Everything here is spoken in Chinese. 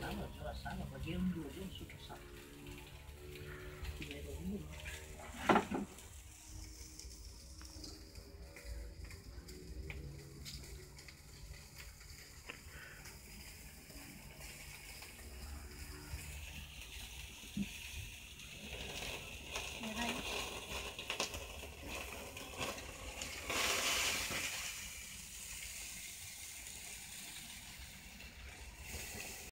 三个，多道三个，我给你们。